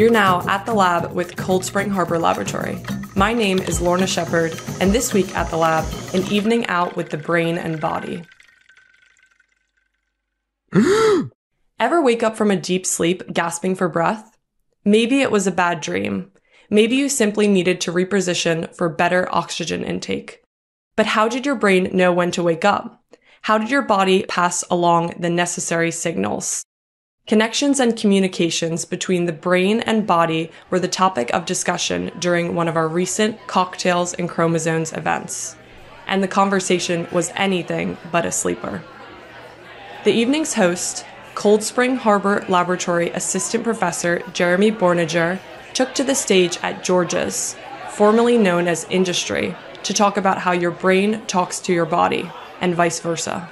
You're now at the lab with Cold Spring Harbor Laboratory. My name is Lorna Shepard, and this week at the lab, an evening out with the brain and body. Ever wake up from a deep sleep gasping for breath? Maybe it was a bad dream. Maybe you simply needed to reposition for better oxygen intake. But how did your brain know when to wake up? How did your body pass along the necessary signals? Connections and communications between the brain and body were the topic of discussion during one of our recent Cocktails and Chromosomes events. And the conversation was anything but a sleeper. The evening's host, Cold Spring Harbor Laboratory Assistant Professor Jeremy Borniger, took to the stage at George's, formerly known as Industry, to talk about how your brain talks to your body and vice versa.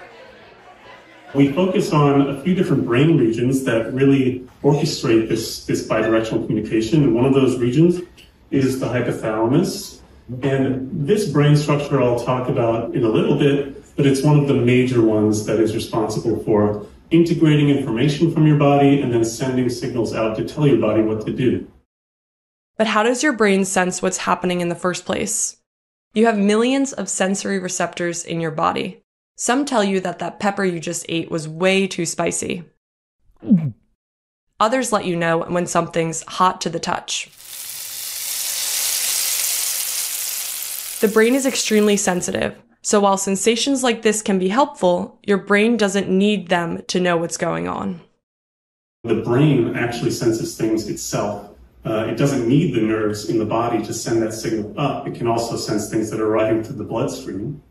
We focus on a few different brain regions that really orchestrate this, this bidirectional communication. And one of those regions is the hypothalamus. And this brain structure I'll talk about in a little bit, but it's one of the major ones that is responsible for integrating information from your body and then sending signals out to tell your body what to do. But how does your brain sense what's happening in the first place? You have millions of sensory receptors in your body. Some tell you that that pepper you just ate was way too spicy. Others let you know when something's hot to the touch. The brain is extremely sensitive, so while sensations like this can be helpful, your brain doesn't need them to know what's going on. The brain actually senses things itself. Uh, it doesn't need the nerves in the body to send that signal up. It can also sense things that are riding through the bloodstream.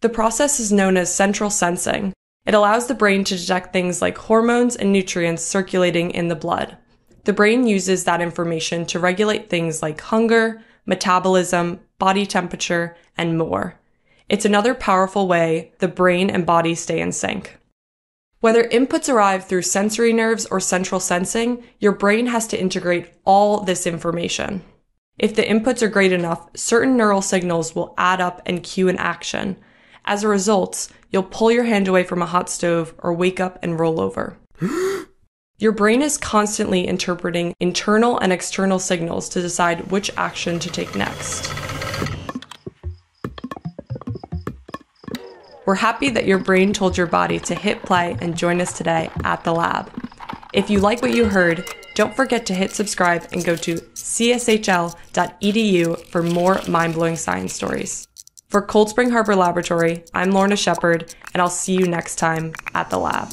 The process is known as central sensing. It allows the brain to detect things like hormones and nutrients circulating in the blood. The brain uses that information to regulate things like hunger, metabolism, body temperature, and more. It's another powerful way the brain and body stay in sync. Whether inputs arrive through sensory nerves or central sensing, your brain has to integrate all this information. If the inputs are great enough, certain neural signals will add up and cue an action, as a result, you'll pull your hand away from a hot stove or wake up and roll over. your brain is constantly interpreting internal and external signals to decide which action to take next. We're happy that your brain told your body to hit play and join us today at the lab. If you like what you heard, don't forget to hit subscribe and go to cshl.edu for more mind blowing science stories. For Cold Spring Harbor Laboratory, I'm Lorna Shepard, and I'll see you next time at the lab.